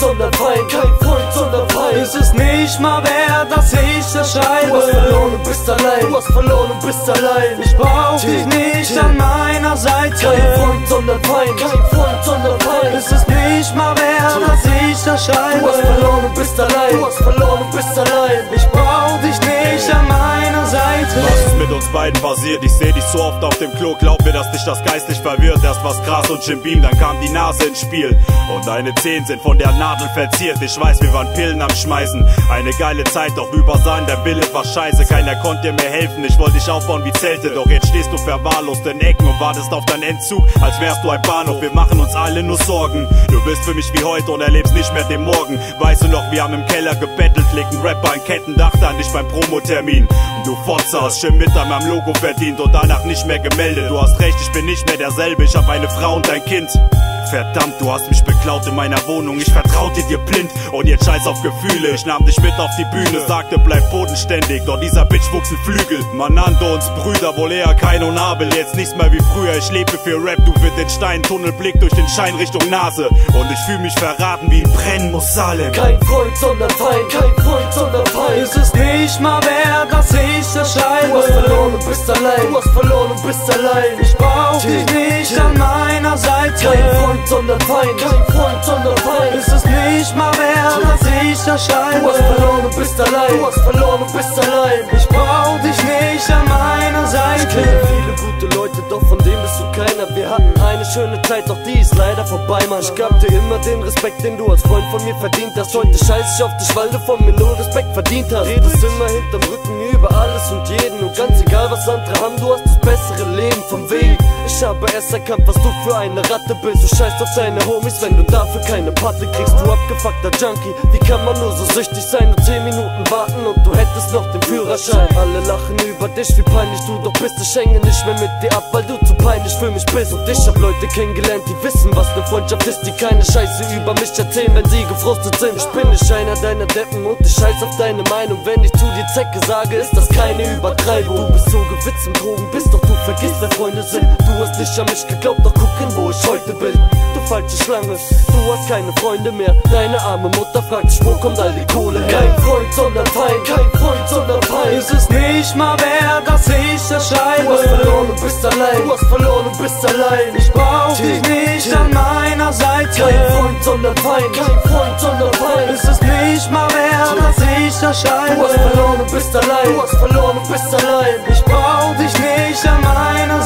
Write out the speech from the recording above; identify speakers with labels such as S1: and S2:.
S1: sondern Feind, kein Freund, sondern Feind.
S2: Es ist nicht mal wert, dass ich erscheine.
S1: Du hast verloren und bist allein, du hast verloren und bist allein.
S2: Ich brauch dich nicht an meiner Seite.
S1: Kein Freund, sondern Feind, kein Freund, sondern Feind.
S2: Es ist nicht mal wert, dass ich erscheine.
S1: Du hast verloren und bist allein, du hast verloren
S3: uns beiden passiert? Ich seh dich so oft auf dem Klo, glaub mir, dass dich das geistlich verwirrt. Erst was Gras und Jim Beam, dann kam die Nase ins Spiel. Und deine Zehen sind von der Nadel verziert. Ich weiß, wir waren Pillen am Schmeißen. Eine geile Zeit, doch übersahen, der Wille war scheiße. Keiner konnte mir helfen, ich wollte dich aufbauen wie Zelte. Doch jetzt stehst du verwahrlost in Ecken und wartest auf deinen Entzug, als wärst du ein Bahnhof. Wir machen uns alle nur Sorgen. Du bist für mich wie heute und erlebst nicht mehr den Morgen. Weißt du noch, wir haben im Keller gebettelt, legten Rapper ein Kettendach an dich beim Promotermin. Du Fotze hast schön mit an meinem Logo verdient und danach nicht mehr gemeldet. Du hast recht, ich bin nicht mehr derselbe, ich hab eine Frau und ein Kind. Verdammt, du hast mich beklaut in meiner Wohnung. Ich vertraute dir blind und jetzt scheiß auf Gefühle. Ich nahm dich mit auf die Bühne, sagte bleib bodenständig. Doch dieser Bitch wuchs ein Flügel. Man nannte uns Brüder, wohl eher kein und Abel. Jetzt nichts mehr wie früher. Ich lebe für Rap, du für den Steintunnel, Blick durch den Schein Richtung Nase. Und ich fühl mich verraten wie ein Brennen muss Salem.
S1: Kein Freund, sondern Feind, kein bist allein, du hast verloren und bist allein.
S2: Ich brauch dich nicht an meiner Seite.
S1: Kein Freund, sondern Feind, kein Freund, sondern Feind.
S2: Es ist nicht mal wert, dass ich erscheine.
S1: Du hast verloren und bist allein, du hast verloren und bist allein.
S2: Ich brauch dich
S1: schöne Zeit, doch die ist leider vorbei, Mann. Ich gab dir immer den Respekt, den du als Freund von mir verdient hast. Heute scheiß ich auf dich, weil du von mir nur Respekt verdient hast. Redest immer hinterm Rücken über alles und jeden. Und ganz egal, was andere haben, du hast das bessere Leben. Von wegen, ich habe erst erkannt, was du für eine Ratte bist. Du scheißt auf deine Homies, wenn du dafür keine Patte kriegst. Du abgefuckter Junkie, wie kann man nur so süchtig sein? Nur 10 Minuten warten und du hättest noch den Führerschein. Alle lachen über dich, wie peinlich du doch bist. Ich hänge nicht mehr mit dir ab, weil du zu peinlich für mich bist. Und ich hab Leute kennengelernt, die wissen, was ne Freundschaft ist. Die keine Scheiße über mich erzählen, wenn sie gefrustet sind. Ich bin nicht einer deiner Deppen und ich scheiß auf deine Meinung. Wenn ich zu dir Zecke sage, ist das keine Übertreibung. Du bist so gewitzt im Drogen, bist doch du vergisst, wer Freunde sind. Du hast nicht an mich geglaubt, doch gucken, wo ich heute bin. Du falsche Schlange, du hast keine Freunde mehr. Deine arme Mutter fragt sich, wo kommt all die Kohle her? Kein Freund, sondern Feind, kein sondern Feind.
S2: Es ist nicht mal wert, dass ich erscheine.
S1: Du hast verloren und bist allein, du hast verloren und bist allein.
S2: Ich brauch dich nicht an meiner Seite.
S1: Kein Freund, sondern Feind, kein Freund, sondern Feind.
S2: Es ist nicht mal wert, dass ich erscheine.
S1: Du hast verloren und bist allein, du hast verloren und bist allein.
S2: Ich brauch dich nicht an meiner